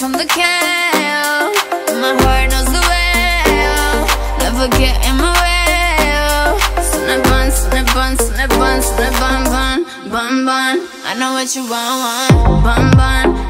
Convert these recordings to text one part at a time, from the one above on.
from the can. My heart knows the way. Never get in my way. Snap on, snap on, snap on, snap on, bun, bun, bun. I know what you want, want, bun, bun.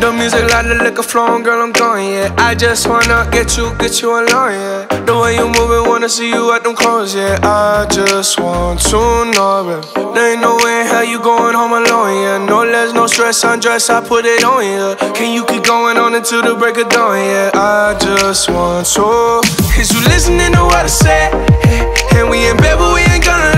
The music like the liquor flowing, girl, I'm going, yeah. I just wanna get you, get you alone, yeah. The way you moving, wanna see you at them clothes, yeah. I just want to know, yeah. There ain't no way in hell you going home alone, yeah. No less, no stress, undress, I put it on, yeah. Can you keep going on until the break of dawn, yeah. I just want to. Is you listening to what I eh? And we in bed, but we ain't gonna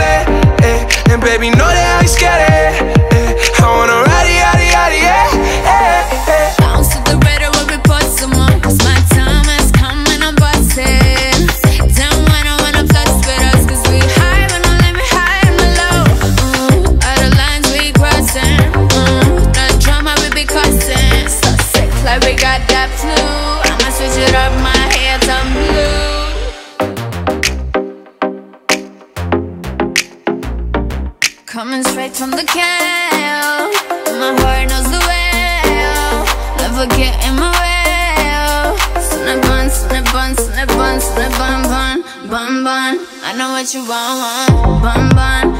Coming straight from the can. My heart knows the way. Never get in my way. Snap on, snap on, snap on, snap on, bun, bun, bun. I know what you want, want, bun, bun.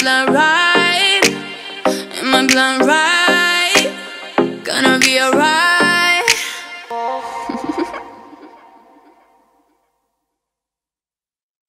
blunt right? Am I blunt right? Gonna be alright.